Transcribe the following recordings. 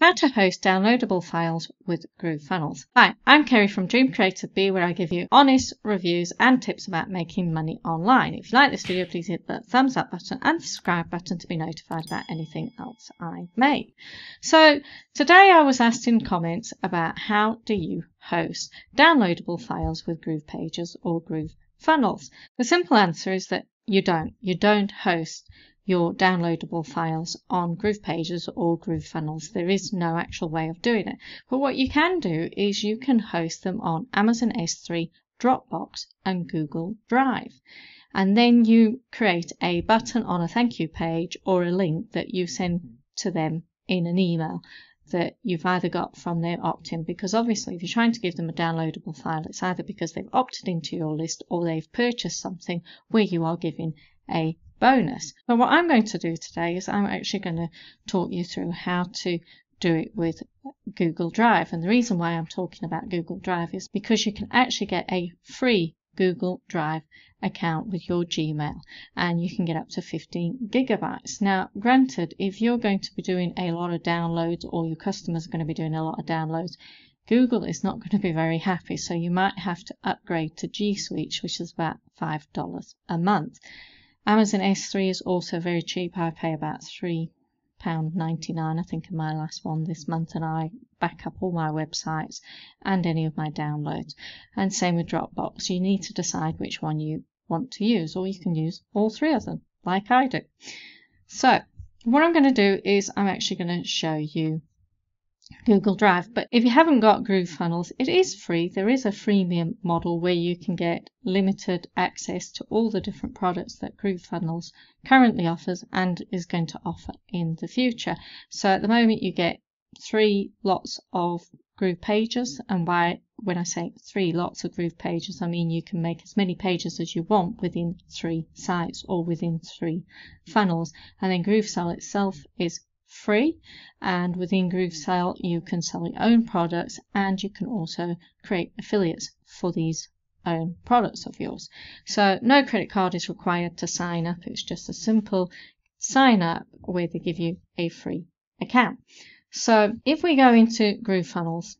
How to host downloadable files with GrooveFunnels. Hi, I'm Kerry from Dream Creative Bee where I give you honest reviews and tips about making money online. If you like this video, please hit the thumbs up button and subscribe button to be notified about anything else I make. So today I was asked in comments about how do you host downloadable files with Groove Pages or Groove Funnels. The simple answer is that you don't. You don't host your downloadable files on Groove Pages or Groove Funnels. There is no actual way of doing it. But what you can do is you can host them on Amazon S3, Dropbox, and Google Drive. And then you create a button on a thank you page or a link that you send to them in an email that you've either got from their opt-in because obviously if you're trying to give them a downloadable file it's either because they've opted into your list or they've purchased something where you are giving a bonus. But what I'm going to do today is I'm actually going to talk you through how to do it with Google Drive. And the reason why I'm talking about Google Drive is because you can actually get a free Google Drive account with your Gmail and you can get up to 15 gigabytes. Now, granted, if you're going to be doing a lot of downloads or your customers are going to be doing a lot of downloads, Google is not going to be very happy. So you might have to upgrade to G Suite, which is about $5 a month. Amazon S3 is also very cheap. I pay about £3.99, I think, in my last one this month, and I back up all my websites and any of my downloads. And same with Dropbox. You need to decide which one you want to use, or you can use all three of them, like I do. So, what I'm going to do is I'm actually going to show you Google Drive. But if you haven't got GrooveFunnels, it is free. There is a freemium model where you can get limited access to all the different products that GrooveFunnels currently offers and is going to offer in the future. So at the moment you get three lots of Groove pages and by when I say three lots of Groove pages I mean you can make as many pages as you want within three sites or within three funnels and then GrooveSell itself is free and within GrooveSell you can sell your own products and you can also create affiliates for these own products of yours. So no credit card is required to sign up. It's just a simple sign up where they give you a free account. So if we go into GrooveFunnels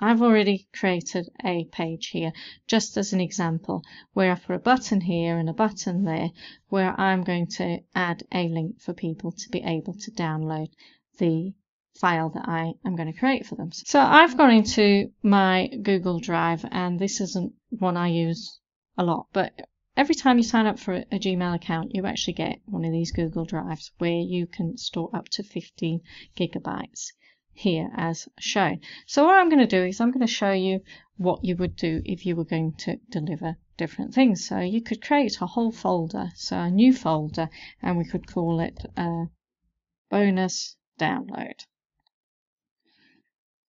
I've already created a page here just as an example where I've put a button here and a button there where I'm going to add a link for people to be able to download the file that I am going to create for them. So I've gone into my Google Drive and this isn't one I use a lot but every time you sign up for a Gmail account you actually get one of these Google Drives where you can store up to 15 gigabytes here as shown. So what I'm going to do is I'm going to show you what you would do if you were going to deliver different things. So you could create a whole folder, so a new folder, and we could call it a bonus download.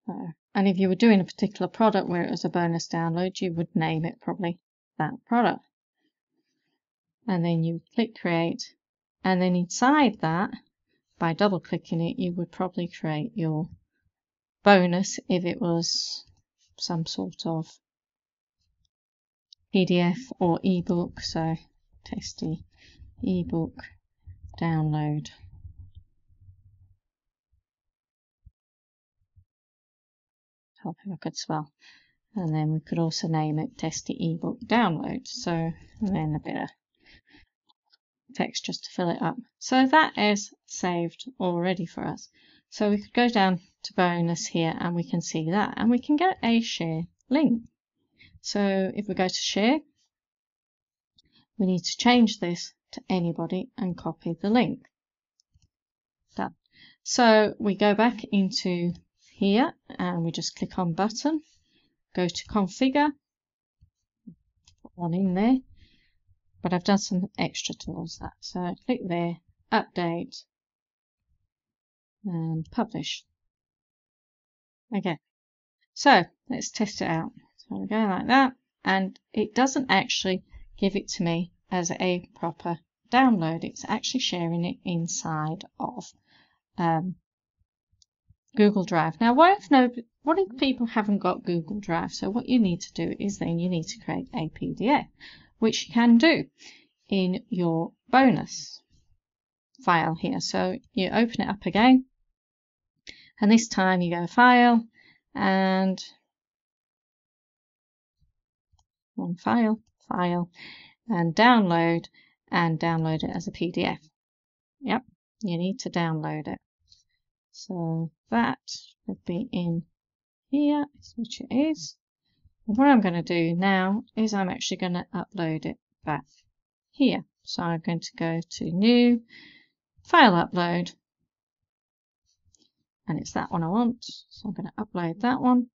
So, and if you were doing a particular product where it was a bonus download, you would name it probably that product. And then you click create, and then inside that by double clicking it you would probably create your bonus if it was some sort of PDF or ebook so testy ebook download. Help if I could spell. And then we could also name it testy ebook download so then a bit of text just to fill it up. So that is saved already for us. So we could go down to bonus here and we can see that and we can get a share link. So if we go to share, we need to change this to anybody and copy the link. Done. So we go back into here and we just click on button, go to configure, put one in there, but I've done some extra towards that. So click there, update, and publish. Okay, so let's test it out. So we go like that, and it doesn't actually give it to me as a proper download. It's actually sharing it inside of um, Google Drive. Now, what if no, what if people haven't got Google Drive? So what you need to do is then you need to create a PDF which you can do in your bonus file here. So you open it up again And this time you go File and one file, File, and Download, and download it as a PDF. Yep, you need to download it. So that would be in here, which it is. What I'm going to do now is I'm actually going to upload it back here. So I'm going to go to New, File Upload, and it's that one I want. So I'm going to upload that one.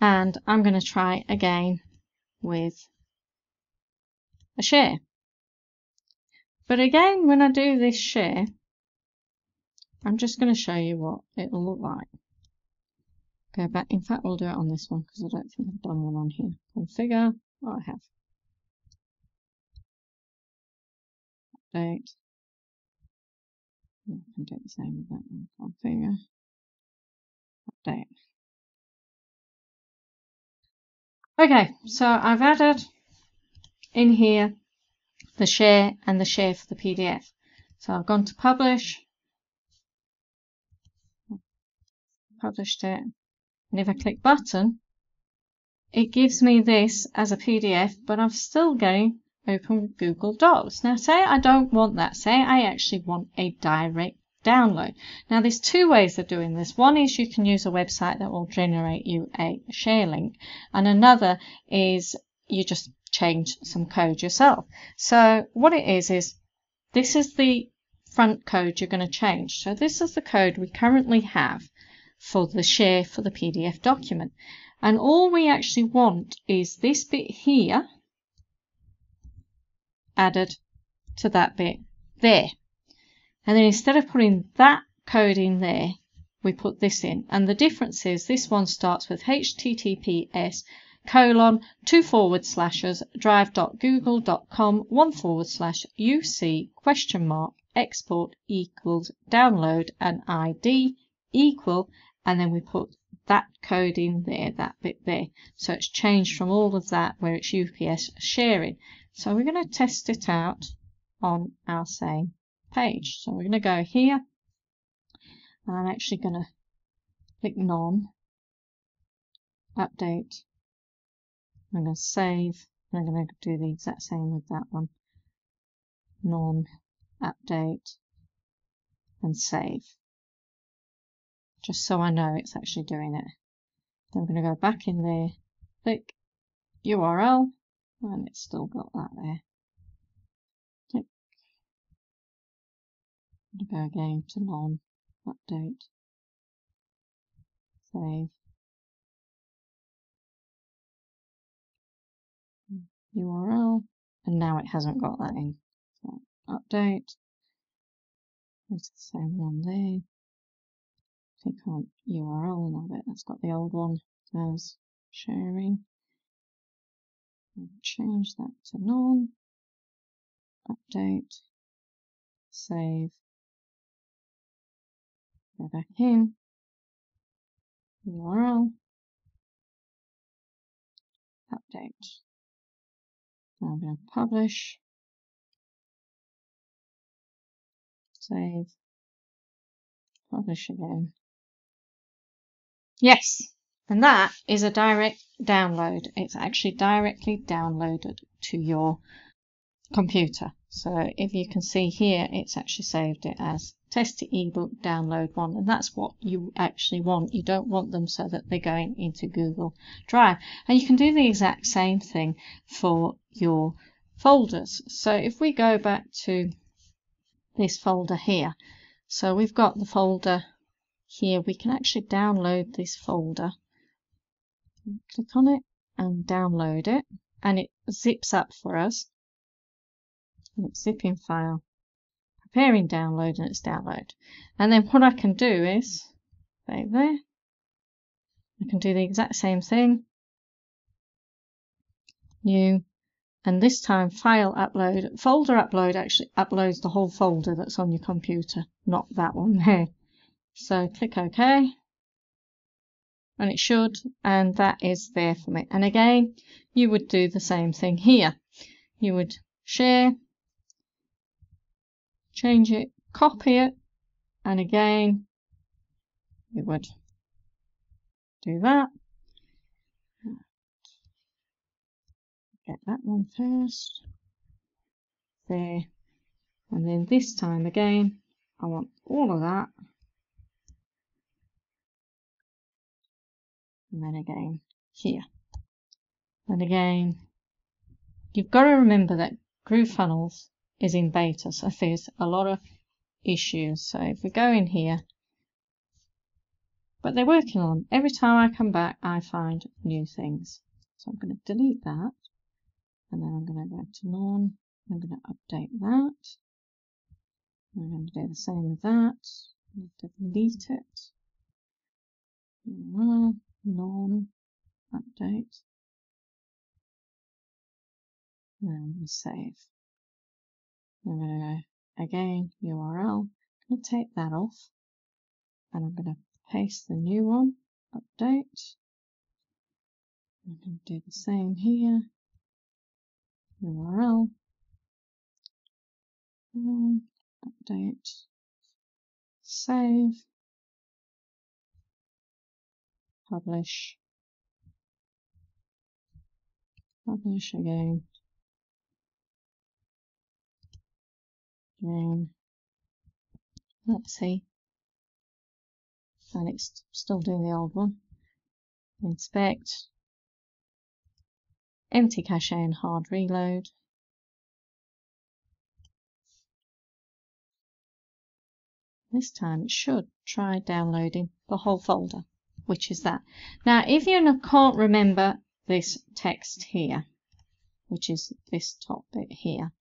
And I'm going to try again with a share. But again, when I do this share, I'm just going to show you what it'll look like. Go back, in fact we'll do it on this one because I don't think I've done one on here. Configure, oh I have. Update. I can do the same with that one. Configure. Update. Okay, so I've added in here the share and the share for the PDF. So I've gone to publish, published it, and if I click button, it gives me this as a PDF, but I'm still getting open Google Docs. Now say I don't want that, say I actually want a direct download. Now there's two ways of doing this. One is you can use a website that will generate you a share link and another is you just change some code yourself. So what it is is this is the front code you're going to change. So this is the code we currently have for the share for the PDF document. And all we actually want is this bit here added to that bit there. And then instead of putting that code in there, we put this in. And the difference is this one starts with HTTPS colon two forward slashes drive.google.com one forward slash UC question mark export equals download and ID equal and then we put that code in there, that bit there. So it's changed from all of that where it's UPS sharing. So we're going to test it out on our same page. So we're going to go here and I'm actually going to click none, update, I'm going to save. I'm going to do the exact same with that one. Non, update, and save. Just so I know it's actually doing it. I'm going to go back in there, click URL, and it's still got that there. Click. Go again to non, update, save. URL, and now it hasn't got that in. So update, it's the same one there. Click on URL, and I bet that's got the old one as sharing. change that to none. Update, save, go back in, URL, update. Now I'm going to publish, save, publish again. Yes, and that is a direct download. It's actually directly downloaded to your computer. So if you can see here, it's actually saved it as test ebook download one. And that's what you actually want. You don't want them so that they're going into Google Drive. And you can do the exact same thing for your folders. So if we go back to this folder here so we've got the folder here we can actually download this folder. Click on it and download it and it zips up for us. And it's zipping file. Preparing download and it's download. And then what I can do is, save there, I can do the exact same thing, new, and this time file upload, folder upload actually uploads the whole folder that's on your computer, not that one there. So click OK, and it should, and that is there for me. And again, you would do the same thing here. You would share, change it, copy it, And again, you would do that. Get that one first. There. And then this time again, I want all of that. And then again here. And again, you've got to remember that GrooveFunnels is in beta, so there's a lot of issues. So if we go in here, but they're working on. Every time I come back, I find new things. So I'm going to delete that. And then I'm going to go to none. I'm going to update that. I'm going to do the same with that. Delete it. None, update. To save. I'm going to go again, URL. I'm going to take that off. And I'm going to paste the new one, update. I'm going to do the same here. URL. update. Save. Publish. Publish again. Again. Let's see and it's still doing the old one. Inspect, empty cache and hard reload. This time it should try downloading the whole folder, which is that. Now, if you can't remember this text here, which is this top bit here,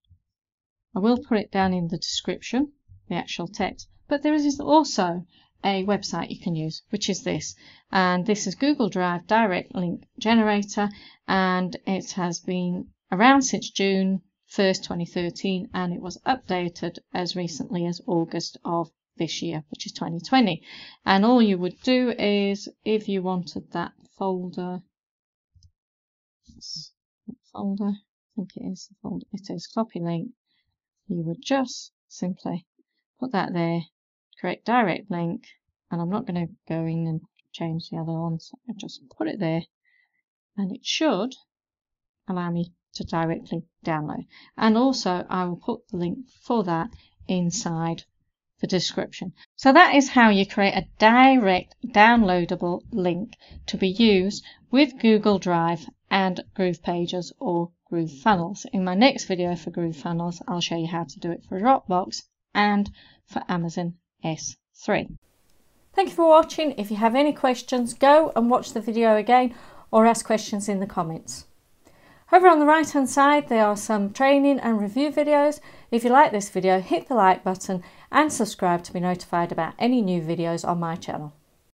I will put it down in the description, the actual text, but there is also a website you can use, which is this. And this is Google Drive Direct Link Generator, and it has been around since June 1st, 2013, and it was updated as recently as August of this year, which is 2020. And all you would do is, if you wanted that folder, folder, I think it is folder, it is copy link, you would just simply put that there create direct link and I'm not going to go in and change the other ones. I just put it there and it should allow me to directly download. And also I will put the link for that inside the description. So that is how you create a direct downloadable link to be used with Google Drive and GroovePages or GrooveFunnels. In my next video for GrooveFunnels, I'll show you how to do it for Dropbox and for Amazon S3. Thank you for watching. If you have any questions, go and watch the video again or ask questions in the comments. Over on the right hand side there are some training and review videos. If you like this video hit the like button and subscribe to be notified about any new videos on my channel.